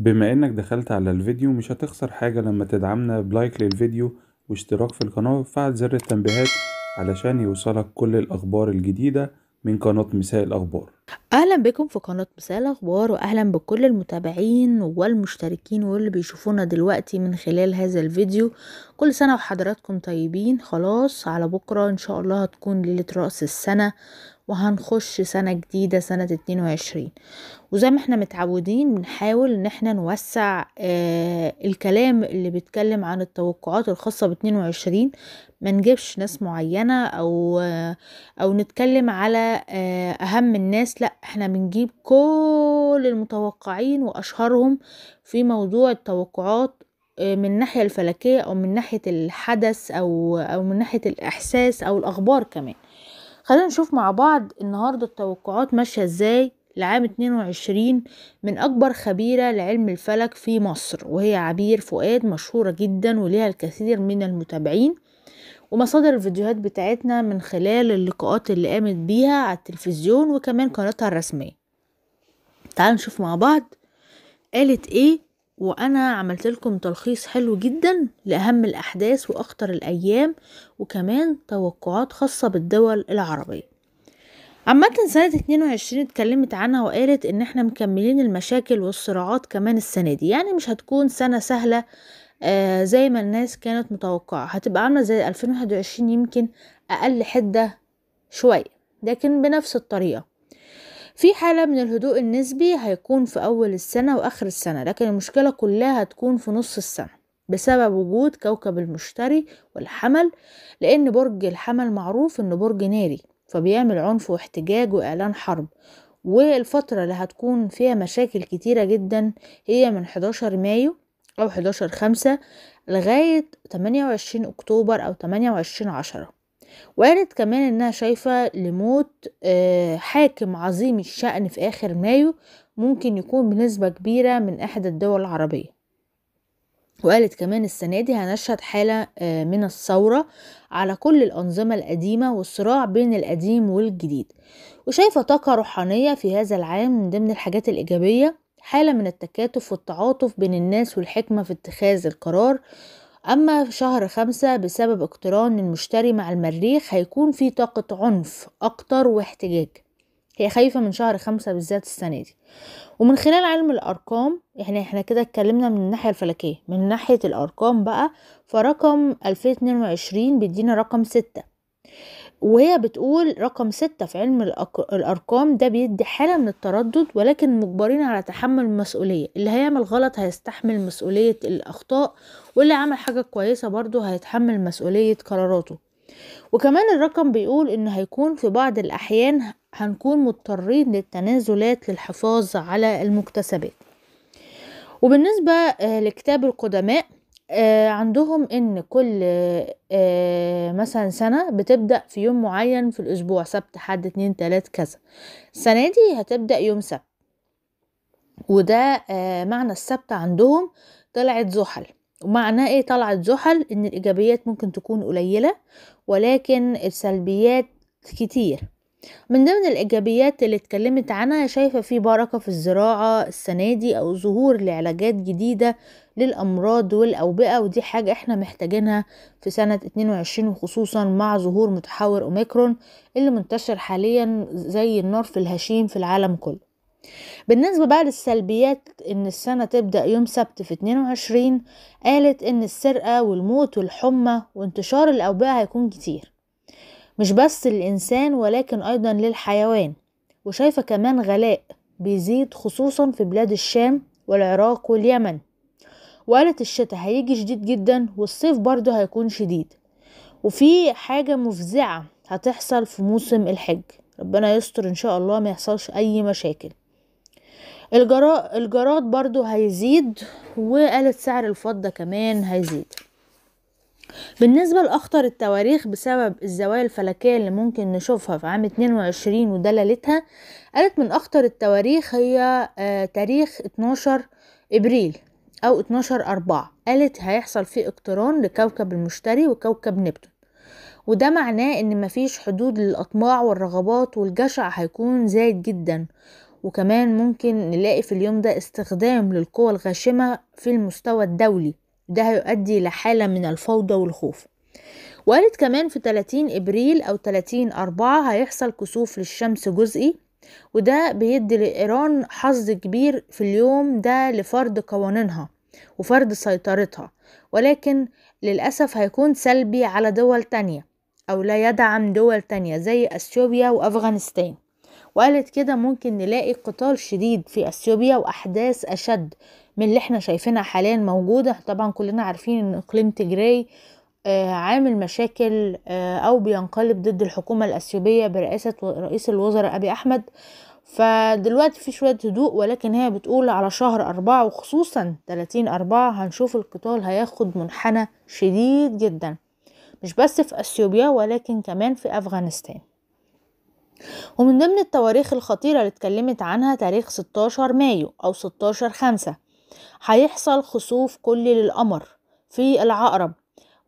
بما إنك دخلت على الفيديو مش هتخسر حاجة لما تدعمنا بلايك للفيديو واشتراك في القناة وفعل زر التنبيهات علشان يوصلك كل الأخبار الجديدة من قناة مساء الأخبار. أهلا بكم في قناة مساء الأخبار واهلا بكل المتابعين والمشتركين واللي بيشوفونا دلوقتي من خلال هذا الفيديو. كل سنة وحضراتكم طيبين. خلاص على بكرة إن شاء الله هتكون ليلة رأس السنة. وهنخش سنة جديدة سنة 22 وزي ما إحنا متعودين بنحاول إن إحنا نوسع آه الكلام اللي بيتكلم عن التوقعات الخاصة ب 22 ما نجيبش ناس معينة أو آه أو نتكلم على آه أهم الناس. لا إحنا بنجيب كل المتوقعين وأشهرهم في موضوع التوقعات من الناحية الفلكية أو من ناحية الحدث أو أو من ناحية الإحساس أو الأخبار كمان. خلينا نشوف مع بعض النهاردة التوقعات ماشية إزاي لعام 22 من أكبر خبيرة لعلم الفلك في مصر وهي عبير فؤاد مشهورة جدا وليها الكثير من المتابعين. ومصادر الفيديوهات بتاعتنا من خلال اللقاءات اللي قامت بيها على التلفزيون وكمان قناتها الرسمية. تعالوا نشوف مع بعض قالت إيه وأنا عملت لكم تلخيص حلو جدا لأهم الأحداث وأخطر الأيام وكمان توقعات خاصة بالدول العربية. عامة سنة 22 اتكلمت عنها وقالت إن إحنا مكملين المشاكل والصراعات كمان السنة دي يعني مش هتكون سنة سهلة آه زي ما الناس كانت متوقعة. هتبقى عاملة زي 2021 يمكن أقل حدة شوية لكن بنفس الطريقة. في حالة من الهدوء النسبي هيكون في أول السنة وآخر السنة لكن المشكلة كلها هتكون في نص السنة بسبب وجود كوكب المشتري والحمل لأن برج الحمل معروف إنه برج ناري فبيعمل عنف واحتجاج وإعلان حرب والفترة اللي هتكون فيها مشاكل كتيرة جدا هي من 11 مايو أو 11 خمسة لغاية 28 أكتوبر أو 28 عشرة. وقالت كمان إنها شايفة لموت حاكم عظيم الشأن في آخر مايو ممكن يكون بنسبة كبيرة من إحدى الدول العربية. وقالت كمان السنة دي هنشهد حالة من الثورة على كل الأنظمة القديمة والصراع بين القديم والجديد. وشايفة طاقة روحانية في هذا العام من ضمن الحاجات الإيجابية حالة من التكاتف والتعاطف بين الناس والحكمة في اتخاذ القرار. أما شهر خمسة بسبب اقتران المشتري مع المريخ هيكون في طاقة عنف أكتر واحتجاج. هي خايفة من شهر خمسة بالذات السنة دي. ومن خلال علم الأرقام يعني إحنا كده اتكلمنا من الناحية الفلكية. من ناحية الأرقام بقى فرقم 2022 بيدينا رقم ستة. وهي بتقول رقم ستة في علم الأرقام ده بيدي حالة من التردد ولكن مجبرين على تحمل المسؤولية. اللي هيعمل غلط هيستحمل مسؤولية الأخطاء واللي عمل حاجة كويسة برضه هيتحمل مسؤولية قراراته. وكمان الرقم بيقول إن هيكون في بعض الأحيان هنكون مضطرين للتنازلات للحفاظ على المكتسبات. وبالنسبة لكتاب القدماء آه عندهم إن كل آه مثلا سنة بتبدأ في يوم معين في الأسبوع سبت حد اتنين تلات كذا. السنة دي هتبدأ يوم سبت. وده آه معنى السبت عندهم طلعت زحل. ومعناه إيه طلعت زحل؟ إن الإيجابيات ممكن تكون قليلة ولكن السلبيات كتير. من ضمن الإيجابيات اللي اتكلمت عنها شايفة في بركة في الزراعة السنة دي أو ظهور لعلاجات جديدة للأمراض والأوبئة ودي حاجة إحنا محتاجينها في سنة 22 وخصوصا مع ظهور متحور أوميكرون اللي منتشر حاليا زي النار في الهشيم في العالم كله. بالنسبة بقى للسلبيات إن السنة تبدأ يوم سبت في 22 قالت إن السرقة والموت والحمى وانتشار الأوبئة هيكون كتير. مش بس للإنسان ولكن أيضا للحيوان. وشايفة كمان غلاء بيزيد خصوصا في بلاد الشام والعراق واليمن. وقالت الشتاء هيجي شديد جدا والصيف برضه هيكون شديد. وفي حاجة مفزعة هتحصل في موسم الحج. ربنا يستر إن شاء الله ما يحصلش أي مشاكل. الجرا... الجراد برضو هيزيد وقالت سعر الفضة كمان هيزيد. بالنسبة لأخطر التواريخ بسبب الزوايا الفلكية اللي ممكن نشوفها في عام 22 ودلالتها قالت من أخطر التواريخ هي آه تاريخ 12 إبريل أو 12 أربعة. قالت هيحصل فيه إقتران لكوكب المشتري وكوكب نبتون. وده معناه إن مفيش حدود للأطماع والرغبات والجشع هيكون زايد جدا. وكمان ممكن نلاقي في اليوم ده استخدام للقوى الغاشمة في المستوى الدولي. ده هيؤدي لحالة من الفوضى والخوف. وقالت كمان في 30 إبريل أو 30 أربعة هيحصل كسوف للشمس جزئي وده بيدي لإيران حظ كبير في اليوم ده لفرض قوانينها وفرض سيطرتها ولكن للأسف هيكون سلبي على دول تانية أو لا يدعم دول تانية زي أثيوبيا وأفغانستان. وقالت كده ممكن نلاقي قتال شديد في أثيوبيا وأحداث أشد من اللي إحنا شايفينها حاليا موجودة. طبعا كلنا عارفين إن إقليم تجراي آه عامل مشاكل آه أو بينقلب ضد الحكومة الأثيوبية برئاسة رئيس الوزراء أبي أحمد. فدلوقتي في شوية هدوء ولكن هي بتقول على شهر أربعة وخصوصا 30 أربعة هنشوف القتال هياخد منحنى شديد جدا مش بس في أثيوبيا ولكن كمان في أفغانستان. ومن ضمن التواريخ الخطيرة اللي اتكلمت عنها تاريخ 16 مايو أو 16 خمسة هيحصل خسوف كلي للقمر في العقرب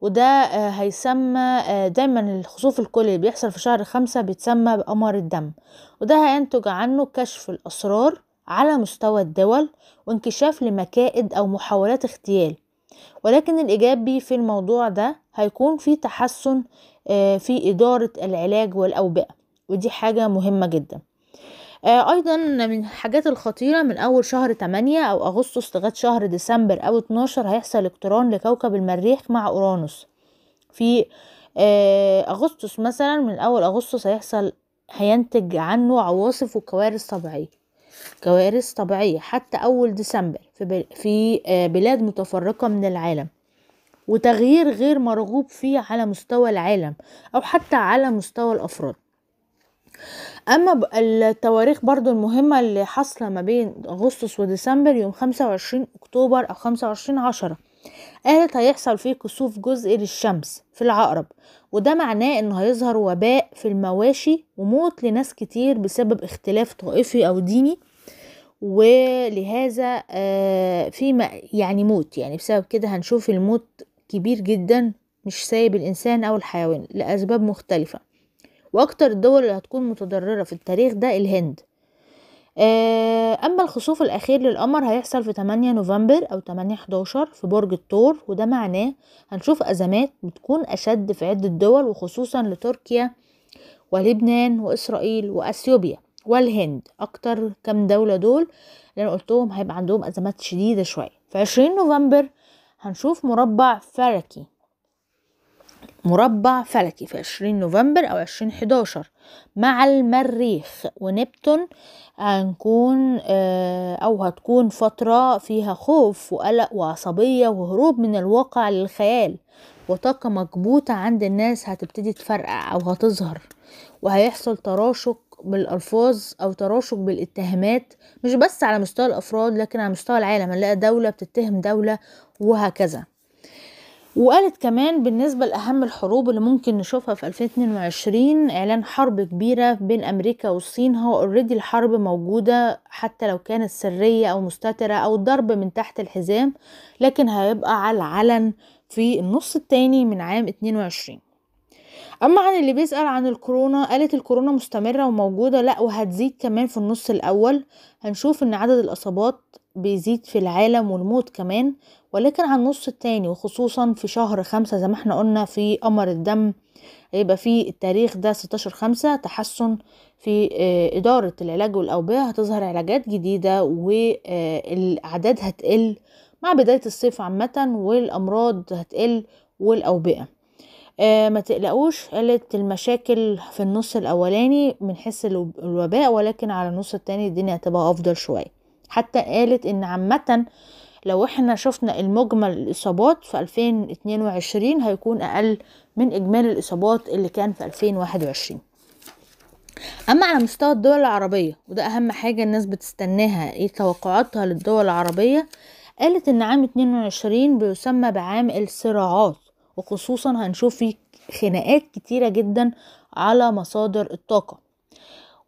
وده هيسمى دايما الخسوف الكلي اللي بيحصل في شهر خمسة بيتسمى بقمر الدم وده هينتج عنه كشف الأسرار على مستوى الدول وانكشاف لمكائد أو محاولات اغتيال ولكن الإيجابي في الموضوع ده هيكون في تحسن في إدارة العلاج والأوبئة. ودي حاجة مهمة جدا. أيضا من الحاجات الخطيرة من أول شهر 8 أو أغسطس لغاية شهر ديسمبر أو 12 هيحصل اقتران لكوكب المريخ مع أورانوس. في أغسطس مثلا من أول أغسطس هيحصل هينتج عنه عواصف وكوارث طبيعية. كوارث طبيعية حتى أول ديسمبر في في بلاد متفرقة من العالم. وتغيير غير مرغوب فيه على مستوى العالم أو حتى على مستوى الأفراد. أما التواريخ برضو المهمة اللي حاصلة ما بين أغسطس وديسمبر يوم خمسة وعشرين أكتوبر أو خمسة وعشرين عشرة قالت هيحصل فيه كسوف جزء للشمس في العقرب وده معناه إنه هيظهر وباء في المواشي وموت لناس كتير بسبب اختلاف طائفي أو ديني ولهذا في يعني موت يعني بسبب كده هنشوف الموت كبير جدا مش سايب الإنسان أو الحيوان لأسباب مختلفة. وأكتر الدول اللي هتكون متضررة في التاريخ ده الهند. أما الخسوف الأخير للقمر هيحصل في 8 نوفمبر أو 8 11 في برج الثور وده معناه هنشوف أزمات بتكون أشد في عدة دول وخصوصا لتركيا ولبنان وإسرائيل وأثيوبيا والهند. أكتر كم دولة دول اللي أنا قلتهم هيبقى عندهم أزمات شديدة شوية. في 20 نوفمبر هنشوف مربع فلكي. مربع فلكي في 20 نوفمبر أو 2011 مع المريخ ونبتون هنكون أو هتكون فترة فيها خوف وقلق وعصبية وهروب من الواقع للخيال. وطاقة مكبوتة عند الناس هتبتدي تفرقع أو هتظهر. وهيحصل تراشق بالألفاظ أو تراشق بالاتهامات مش بس على مستوى الأفراد لكن على مستوى العالم. هنلاقي دولة بتتهم دولة وهكذا. وقالت كمان بالنسبة لأهم الحروب اللي ممكن نشوفها في 2022 إعلان حرب كبيرة بين أمريكا والصين. هو اوريدي الحرب موجودة حتى لو كانت سرية أو مستترة أو ضرب من تحت الحزام لكن هيبقى على العلن في النص التاني من عام 22 أما عن اللي بيسأل عن الكورونا قالت الكورونا مستمرة وموجودة لأ وهتزيد كمان في النص الأول. هنشوف إن عدد الإصابات بيزيد في العالم والموت كمان ولكن على النص التاني وخصوصا في شهر خمسة زي ما إحنا قلنا في قمر الدم يبقى في التاريخ ده 16 خمسة تحسن في إدارة العلاج والأوبئة هتظهر علاجات جديدة والأعداد هتقل مع بداية الصيف عامة والأمراض هتقل والأوبئة. آه ما تقلقوش قالت المشاكل في النص الأولاني من حيث الوباء ولكن على النص التاني الدنيا هتبقى أفضل شوية. حتى قالت إن عامة لو إحنا شفنا المجمل الإصابات في 2022 هيكون أقل من إجمالي الإصابات اللي كان في 2021 أما على مستوى الدول العربية وده أهم حاجة الناس بتستناها إيه توقعاتها للدول العربية؟ قالت إن عام 22 بيسمى بعام الصراعات وخصوصا هنشوف فيه خناقات كتيرة جدا على مصادر الطاقة.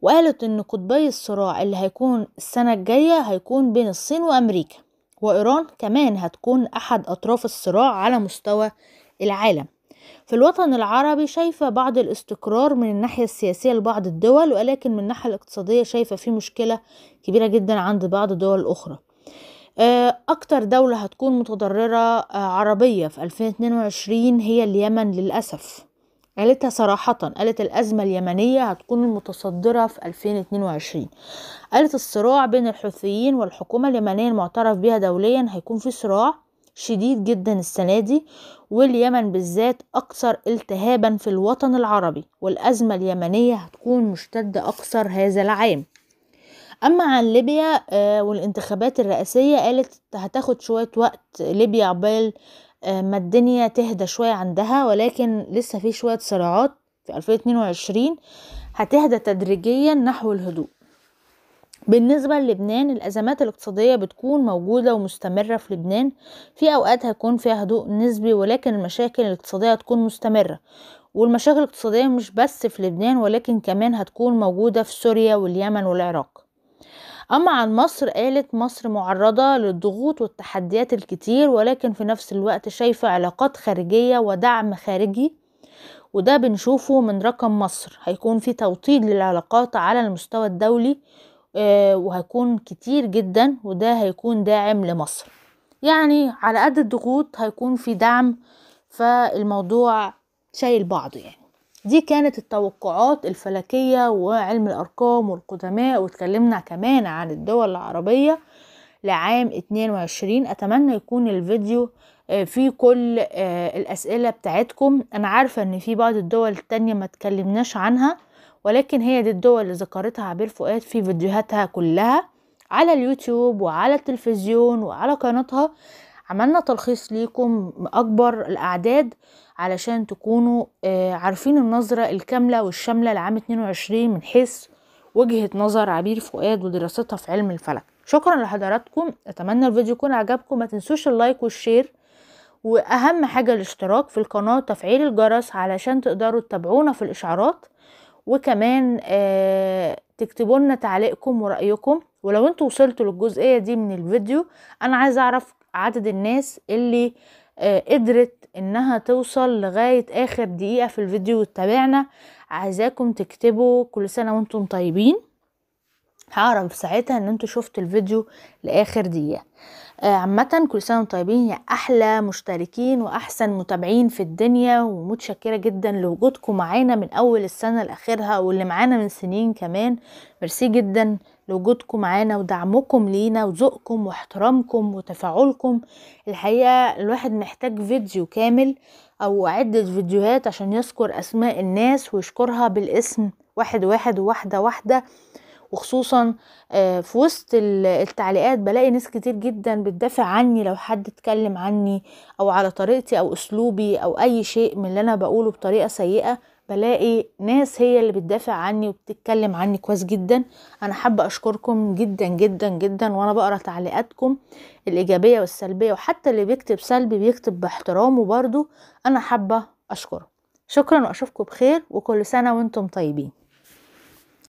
وقالت إن قطبي الصراع اللي هيكون السنة الجاية هيكون بين الصين وأمريكا وإيران كمان هتكون أحد أطراف الصراع على مستوى العالم. في الوطن العربي شايفة بعض الاستقرار من الناحية السياسية لبعض الدول ولكن من الناحية الاقتصادية شايفة في مشكلة كبيرة جدا عند بعض الدول الأخرى. أكتر دولة هتكون متضررة عربية في 2022 هي اليمن للأسف. قالتها صراحة قالت الأزمة اليمنية هتكون المتصدرة في 2022 قالت الصراع بين الحوثيين والحكومة اليمنية المعترف بها دوليا هيكون في صراع شديد جدا السنة دي واليمن بالذات أكثر التهابا في الوطن العربي والأزمة اليمنية هتكون مشتدة أكثر هذا العام. أما عن ليبيا والانتخابات الرئاسية قالت هتاخد شوية وقت ليبيا عقبال ما الدنيا تهدى شوية عندها ولكن لسه في شوية صراعات في 2022 هتهدى تدريجيا نحو الهدوء. بالنسبة للبنان الأزمات الاقتصادية بتكون موجودة ومستمرة في لبنان. في أوقات هيكون فيها هدوء نسبي ولكن المشاكل الاقتصادية هتكون مستمرة. والمشاكل الاقتصادية مش بس في لبنان ولكن كمان هتكون موجودة في سوريا واليمن والعراق. أما عن مصر قالت مصر معرضة للضغوط والتحديات الكتير ولكن في نفس الوقت شايفة علاقات خارجية ودعم خارجي وده بنشوفه من رقم مصر. هيكون في توطيد للعلاقات على المستوى الدولي وهيكون كتير جدا وده هيكون داعم لمصر. يعني على قد الضغوط هيكون في دعم فالموضوع شايل بعضه يعني. دي كانت التوقعات الفلكية وعلم الأرقام والقدماء واتكلمنا كمان عن الدول العربية لعام 22 أتمنى يكون الفيديو فيه كل الأسئلة بتاعتكم. أنا عارفة أن في بعض الدول التانية ما تكلمناش عنها ولكن هي دي الدول اللي ذكرتها عبير فؤاد في فيديوهاتها كلها على اليوتيوب وعلى التلفزيون وعلى قناتها. عملنا تلخيص ليكم أكبر الأعداد علشان تكونوا عارفين النظرة الكاملة والشاملة لعام 22 من حيث وجهة نظر عبير فؤاد ودراستها في علم الفلك. شكرا لحضراتكم. أتمنى الفيديو يكون عجبكم. ما تنسوش اللايك والشير. وأهم حاجة الاشتراك في القناة وتفعيل الجرس علشان تقدروا تتابعونا في الإشعارات. وكمان آه تكتبوا لنا تعليقكم ورأيكم. ولو أنتوا وصلتوا للجزئية دي من الفيديو أنا عايزة أعرف عدد الناس اللي آه قدرت إنها توصل لغاية آخر دقيقة في الفيديو وتتابعنا. عايزاكم تكتبوا كل سنة وأنتم طيبين. هعرف ساعتها إن أنتوا شفتوا الفيديو لآخر دقيقة. آه عامة كل سنة وأنتم طيبين. يا أحلى مشتركين وأحسن متابعين في الدنيا ومتشكرة جدا لوجودكم معانا من أول السنة لآخرها واللي معانا من سنين كمان. ميرسي جدا. لوجودكم معانا ودعمكم لينا وذوقكم واحترامكم وتفاعلكم. الحقيقة الواحد محتاج فيديو كامل أو عدة فيديوهات عشان يذكر أسماء الناس ويشكرها بالاسم واحد واحد وواحدة واحدة. وخصوصا في وسط التعليقات بلاقي ناس كتير جدا بتدافع عني لو حد اتكلم عني أو على طريقتي أو أسلوبي أو أي شيء من اللي أنا بقوله بطريقة سيئة. بلاقي ناس هي اللي بتدافع عني وبتتكلم عني كويس جدا. أنا حابة أشكركم جدا جدا جدا وأنا بقرأ تعليقاتكم الإيجابية والسلبية وحتى اللي بيكتب سلبي بيكتب باحترامه برضو. أنا حابة أشكره. شكرا وأشوفكم بخير وكل سنة وأنتم طيبين.